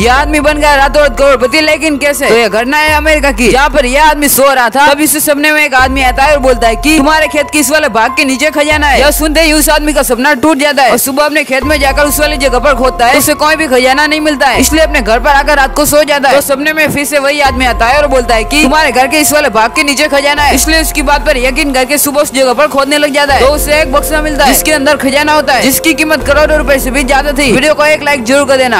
यह आदमी बन गया रातों रात करोड़पति लेकिन कैसे? तो ये घटना है अमेरिका की। जहाँ पर यह आदमी सो रहा था तब इस सपने में एक आदमी आता है और बोलता है कि तुम्हारे खेत की इस वाले भाग के नीचे खजाना है। यह सुनते ही उस आदमी का सपना टूट जाता है। और सुबह अपने खेत में जाकर उस वाली जगह पर खोदता है। उसे कोई भी खजाना नहीं मिलता है। इसलिए अपने घर पर आकर रात को सो जाता है। तो सपने में फिर से वही आदमी आता है और बोलता है की तुम्हारे घर के इस वाले भाग के नीचे खजाना है। इसलिए उसकी बात पर यकीन करके सुबह उस जगह पर खोदने लग जाता है। तो उसे एक बक्सा मिलता है। जिसके अंदर खजाना होता है। जिसकी कीमत करोड़ों रुपए से भी ज़्यादा थी। वीडियो को एक लाइक ज़रूर कर देना।